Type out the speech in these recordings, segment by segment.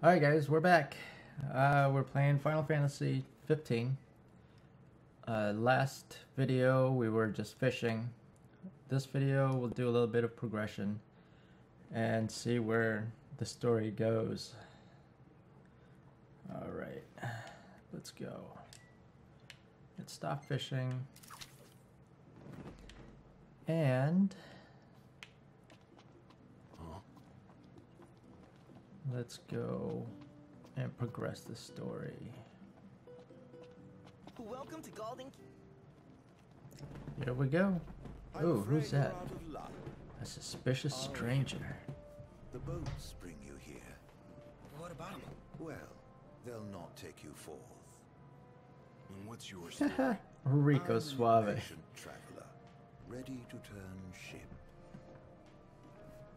Alright guys, we're back. Uh, we're playing Final Fantasy 15. Uh, last video we were just fishing. This video we'll do a little bit of progression and see where the story goes. Alright, let's go. Let's stop fishing. And let's go and progress the story. Welcome to Galdin. Here we go. I'm Ooh, who's that? out of luck. A suspicious Oh. stranger. The boats bring you here. What about him? Well, they'll not take you forth. And what's your story? Rico I'm Suave. traveler, ready to turn ship.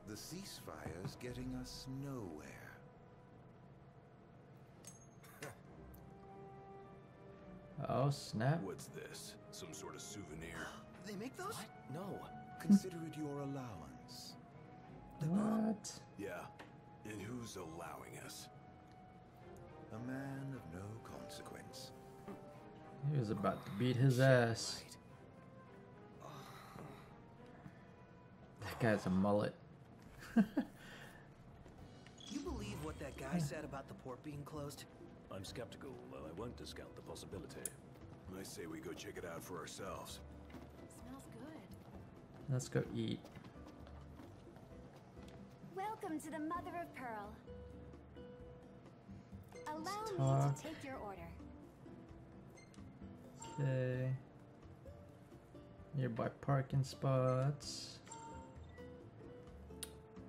The ceasefire's getting us nowhere. Oh snap. What's this? Some sort of souvenir? They make those? No. Hmm. Consider it your allowance. Uh, what? Yeah. And who's allowing us? A man of no consequence. He was about to beat his ass. That guy's a mullet. You believe what that guy said about the port being closed? I'm skeptical, though I won't discount the possibility. I say we go check it out for ourselves. Smells good. Let's go eat. Welcome to the Mother of Pearl. Allow me to take your order. Okay. Nearby parking spots.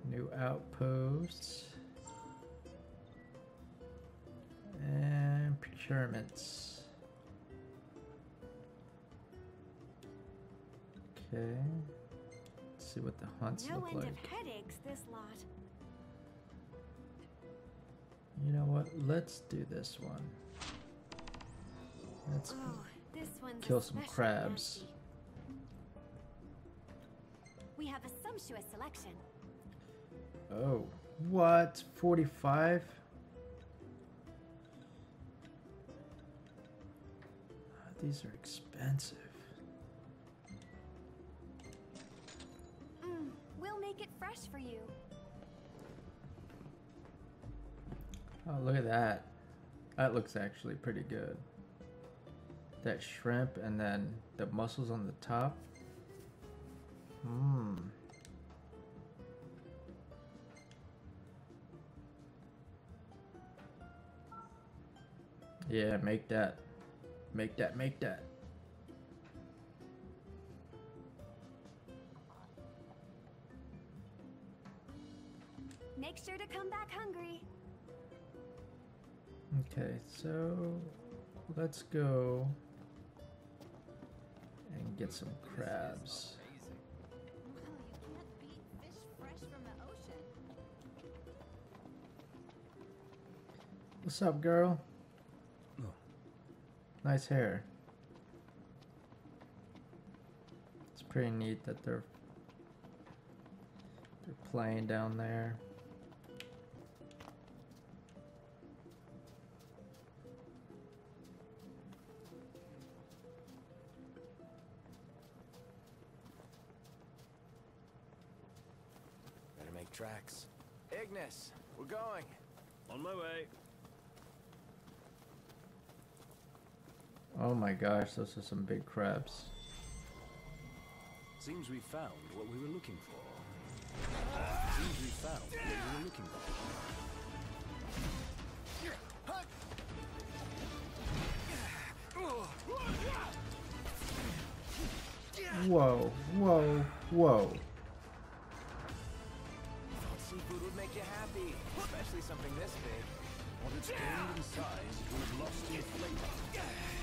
New outposts. Procurements. Okay. Let's see what the hunts No look like. headaches, this lot. You know what? Let's do this one. Let's Oh, this one's Kill some crabs. We have a sumptuous selection. Oh, what? 45? These are expensive. Mm, we'll make it fresh for you. Oh, look at that. That looks actually pretty good. That shrimp and then the mussels on the top. Mmm. Yeah, make that. Make that, make that. Make sure to come back hungry. Okay, so let's go and get some crabs. Wow, you can't beat fish fresh from the ocean. What's up, girl? Nice hair. It's pretty neat that they're they're playing down there. Better make tracks. Ignis, we're going. On my way. Oh my gosh, those are some big crabs. Seems we found what we were looking for. Seems we found what we were looking for. Whoa, whoa, whoa. Seafood would make you happy, especially something this big. What it's gained in size, it will have lost in flavor.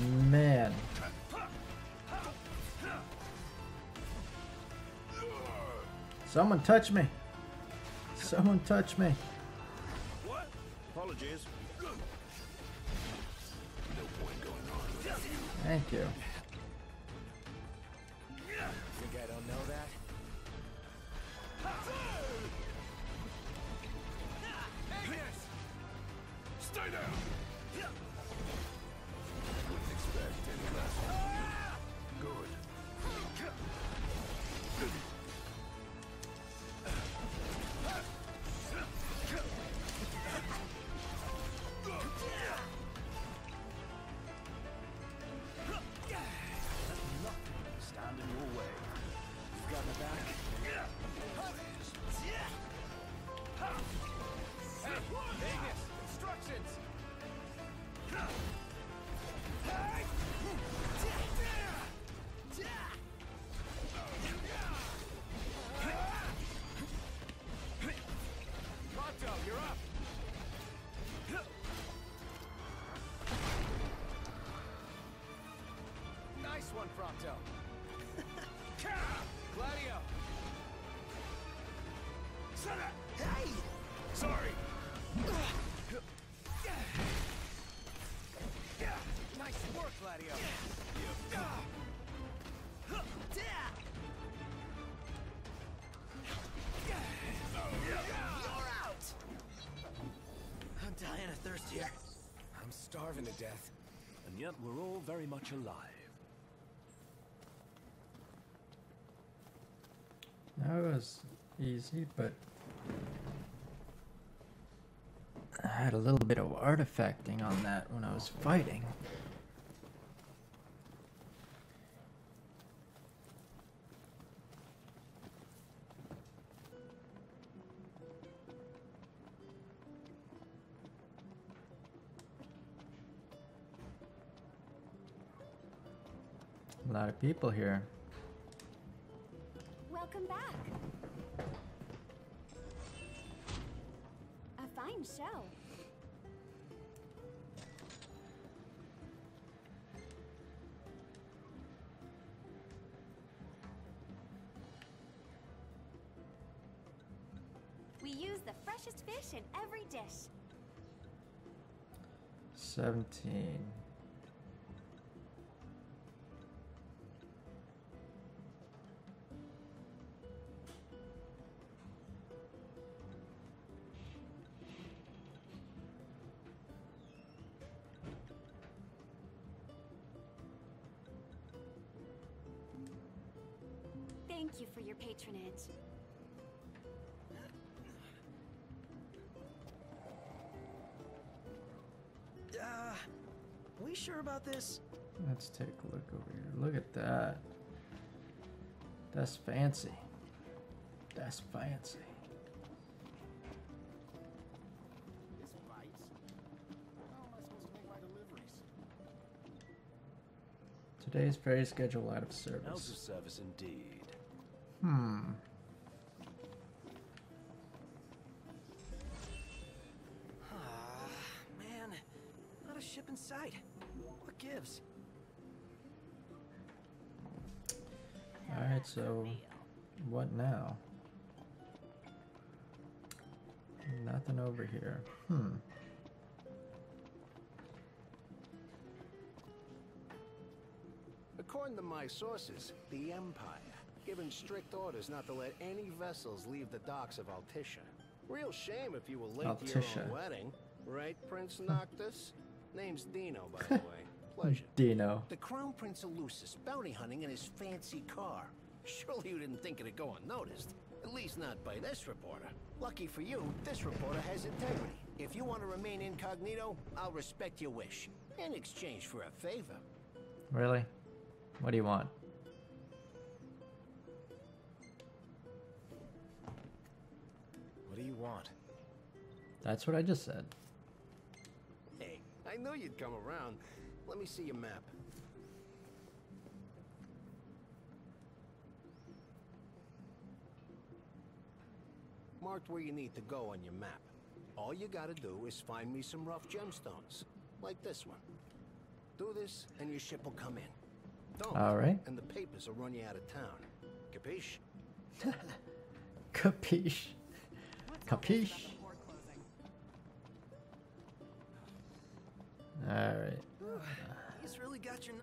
Man. Someone touch me. Someone touch me. What? Apologies. Thank you. Pronto! Gladio! Hey! Sorry! Nice work, Gladio! You're out! I'm dying of thirst here. I'm starving to death. And yet we're all very much alive. That was easy, but I had a little bit of artifacting on that when I was fighting. A lot of people here. Welcome back. A fine show. We use the freshest fish in every dish. 17. Thank you for your patronage. Uh, we sure about this? Let's take a look over here. Look at that. That's fancy. That's fancy. This bites. How am I supposed to make my deliveries? Today's ferry schedule out of service. Out of service. service indeed. Hmm. Ah, man. Not a ship in sight. What gives? Alright, so what now? Nothing over here. Hmm. According to my sources, the Empire given strict orders not to let any vessels leave the docks of Altissia. Real shame if you were late to your own wedding, right, Prince Noctis? Name's Dino, by the way. Pleasure. Dino. The Crown Prince of Lucis bounty hunting in his fancy car. Surely you didn't think it'd go unnoticed. At least not by this reporter. Lucky for you, this reporter has integrity. If you want to remain incognito, I'll respect your wish. In exchange for a favor. Really? What do you want? Do you want? That's what I just said. Hey, I know you'd come around. Let me see your map. Marked where you need to go on your map. All you gotta do is find me some rough gemstones. like this one. Do this, and your ship will come in. Don't. All right. And the papers will run you out of town. Capiche? Capiche. Capiche. Alright. He's really got your.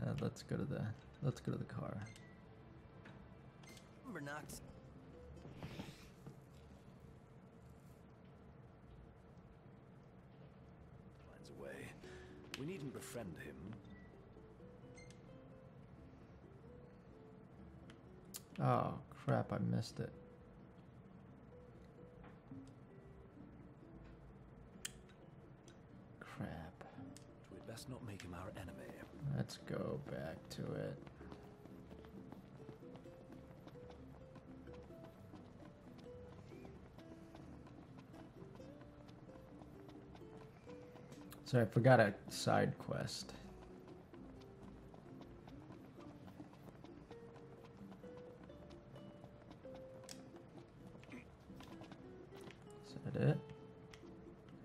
Uh, let's go to the let's go to the car. number. Finds a way. We needn't befriend him. Oh crap, I missed it. We'd not make him our enemy. Let's go back to it. So I forgot a side quest. Is that it?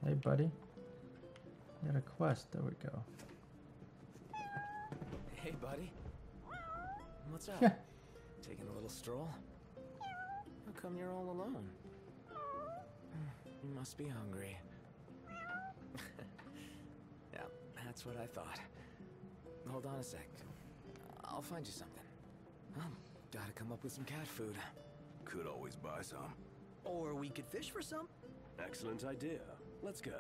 Hey, buddy. You got a quest. There we go. Hey, buddy. What's up? Yeah. Taking a little stroll? How come you're all alone? You must be hungry. yeah, that's what I thought. Hold on a sec. I'll find you something. Um, gotta come up with some cat food. Could always buy some. Or we could fish for some. Excellent idea. Let's go.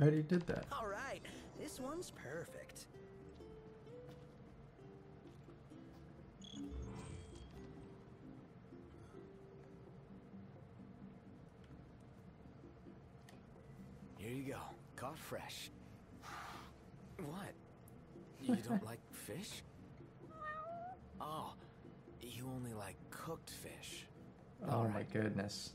I already did that. All right, this one's perfect. Here you go, caught fresh. What? You don't like fish? Oh, you only like cooked fish. Oh All my right. goodness.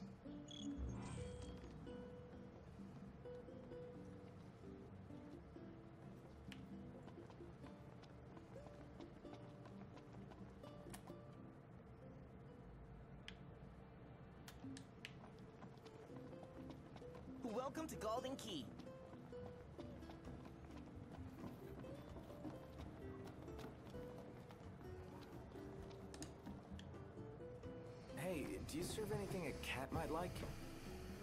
Welcome to Galdin Quay. Hey, do you serve anything a cat might like?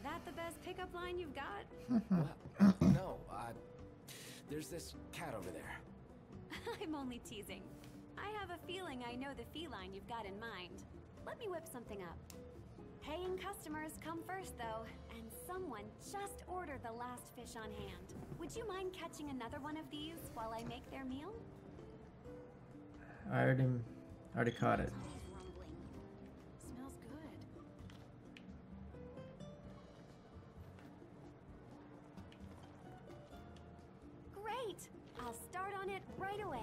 That the best pickup line you've got? Well, no, uh, there's this cat over there. I'm only teasing. I have a feeling I know the feline you've got in mind. Let me whip something up. Paying customers come first, though, and someone just ordered the last fish on hand. Would you mind catching another one of these while I make their meal? I already, I already caught it. Somebody's rumbling. Smells good. Great! I'll start on it right away.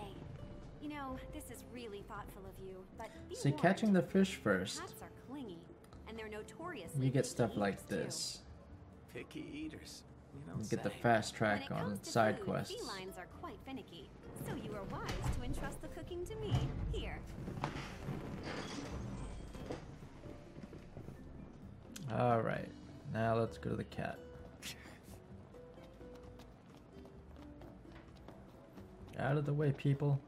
You know, this is really thoughtful of you, but See, warned, catching the fish first, Cats are clingy, and they're notoriously you get stuff like this. too. This. Picky eaters. You don't You get the say. fast When track it on comes to side food, quests. felines are quite finicky, so you are wise to entrust the cooking to me. Here. All right, now let's go to the cat. Out of the way, people.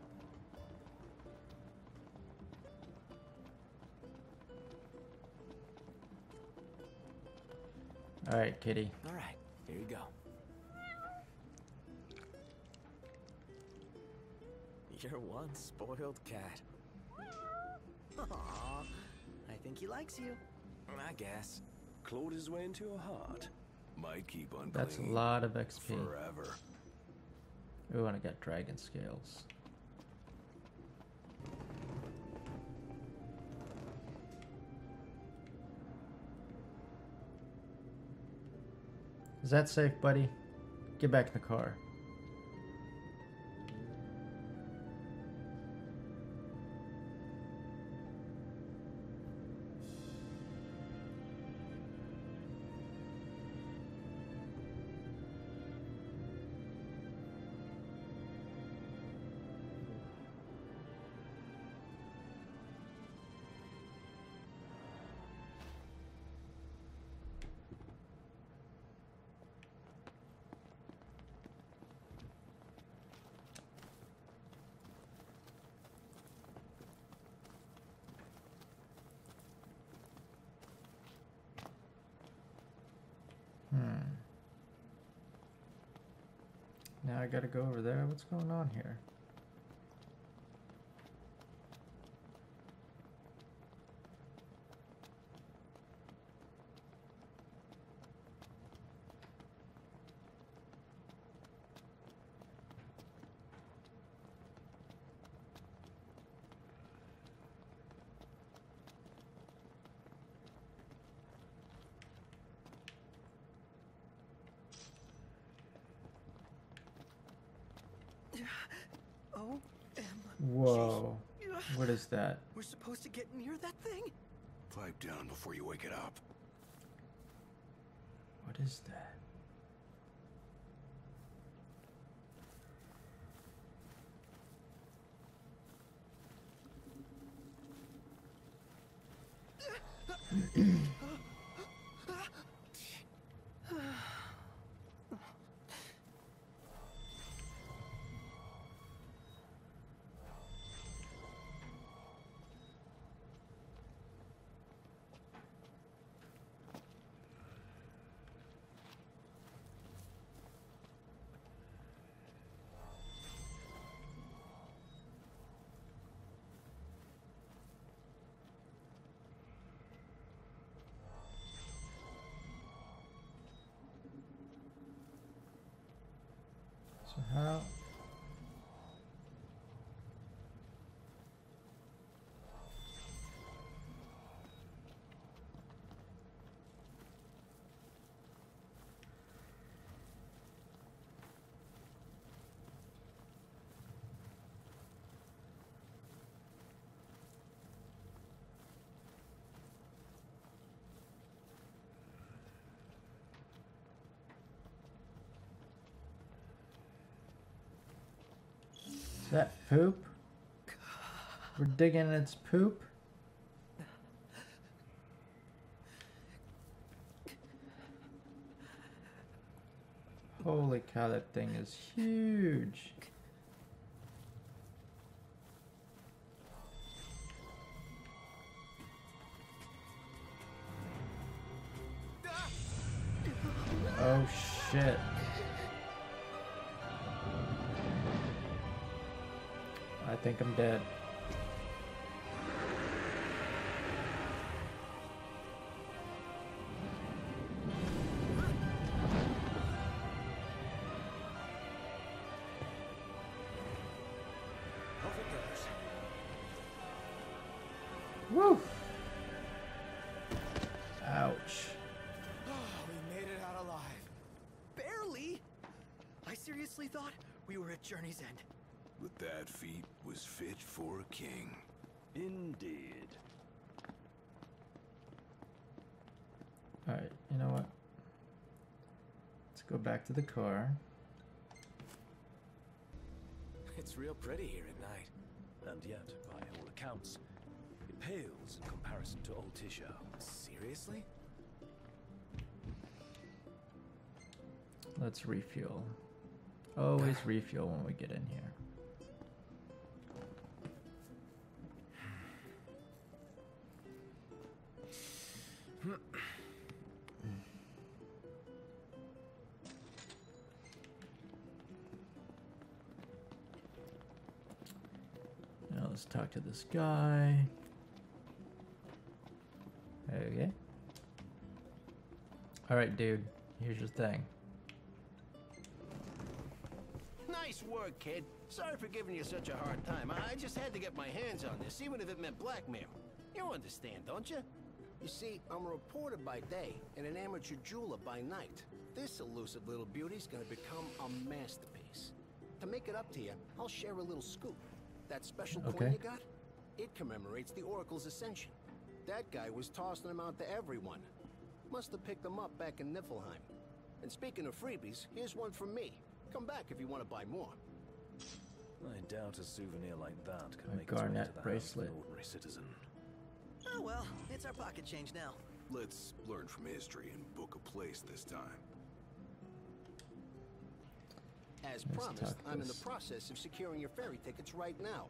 All right, kitty. All right, here you go. You're one spoiled cat. Aww, I think he likes you. I guess. Clawed his way into your heart. Might keep on That's a lot of XP. forever. Ooh, and I got dragon scales. Is that safe, buddy? Get back in the car. I gotta go over there. What's going on here? Whoa. What is that? We're supposed to get near that thing? Pipe down before you wake it up. What is that? So how? That poop? We're digging its poop? Holy cow, that thing is huge. Think I'm dead. Off. Woo! Ouch. Oh, we made it out alive. Barely! I seriously thought we were at Journey's End. But that feat was fit for a king. Indeed. Alright, you know what? Let's go back to the car. It's real pretty here at night. And yet, by all accounts, it pales in comparison to Altissia. Seriously? Let's refuel. Always ah. refuel when we get in here. Let's talk to this guy. Okay. Alright, dude. Here's your thing. Nice work, kid. Sorry for giving you such a hard time. I I just had to get my hands on this, even if it meant blackmail. You understand, don't you? You see, I'm a reporter by day and an amateur jeweler by night. This elusive little beauty's gonna become a masterpiece. To make it up to you, I'll share a little scoop. That special Okay. coin you got? It commemorates the Oracle's ascension. That guy was tossing them out to everyone. Must have picked them up back in Niflheim. And speaking of freebies, here's one from me. Come back if you want to buy more. I doubt a souvenir like that can A make its way garnet to the bracelet. house of an ordinary citizen. Oh well, it's our pocket change now. Let's learn from history and book a place this time. As Let's promised, I'm in the process of securing your ferry tickets right now.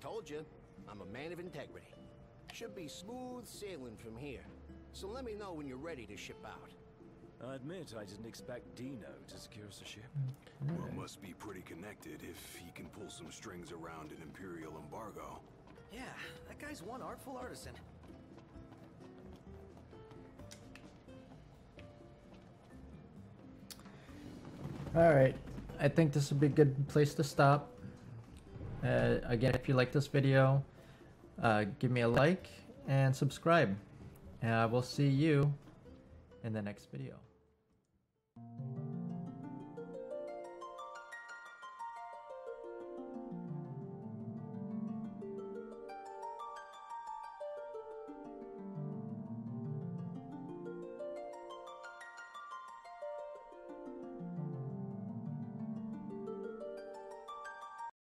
Told you, I'm a man of integrity. Should be smooth sailing from here. So let me know when you're ready to ship out. I admit I didn't expect Dino to secure us a ship. Well, must be pretty connected if he can pull some strings around an Imperial embargo. Yeah, that guy's one artful artisan. Alright, I think this would be a good place to stop. Uh, again, if you like this video, uh, give me a like and subscribe. And I will see you in the next video.